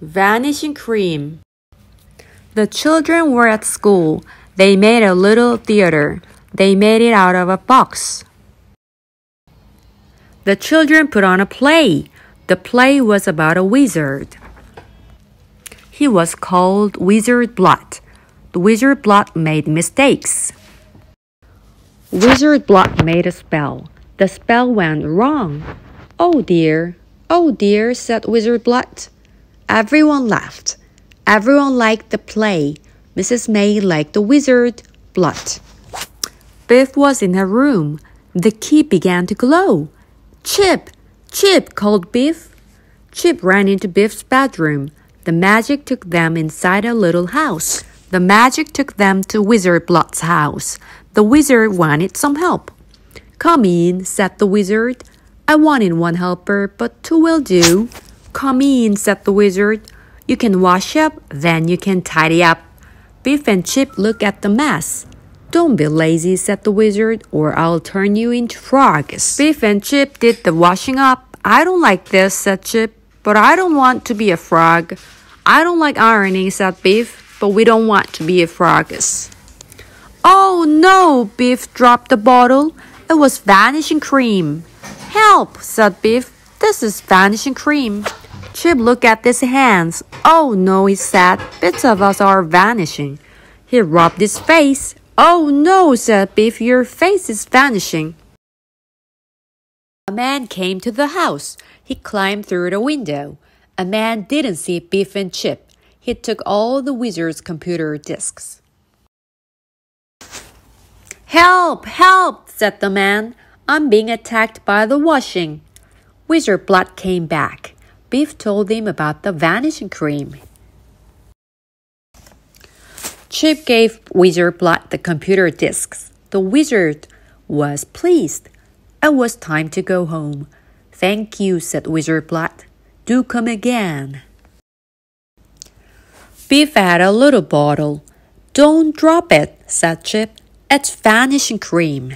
Vanishing cream. The children were at school. They made a little theater. They made it out of a box. The children put on a play. The play was about a wizard. He was called Wizard Blot. The Wizard Blot made mistakes. Wizard Blot made a spell. The spell went wrong. Oh dear, oh dear, said Wizard Blot. Everyone laughed. Everyone liked the play. Mrs. May liked the wizard, Blot. Biff was in her room. The key began to glow. Chip! Chip! called Biff. Chip ran into Biff's bedroom. The magic took them inside a little house. The magic took them to Wizard Blot's house. The wizard wanted some help. Come in, said the wizard. I wanted one helper, but two will do. Come in, said the wizard. You can wash up, then you can tidy up. Biff and Chip looked at the mess. Don't be lazy, said the wizard, or I'll turn you into frogs. Biff and Chip did the washing up. I don't like this, said Chip, but I don't want to be a frog. I don't like ironing, said Biff, but we don't want to be a frogs. Oh no! Biff dropped the bottle. It was vanishing cream. Help, said Biff. This is vanishing cream. Chip looked at his hands. Oh no, he said. Bits of us are vanishing. He rubbed his face. Oh no, said Biff, your face is vanishing. A man came to the house. He climbed through the window. A man didn't see Biff and Chip. He took all the wizard's computer disks. Help! Help! said the man. I'm being attacked by the washing. Wizard Blot came back. Biff told him about the vanishing cream. Chip gave Wizard Blot the computer disks. The wizard was pleased. It was time to go home. Thank you, said Wizard Blot. Do come again. Biff had a little bottle. Don't drop it, said Chip. It's vanishing cream.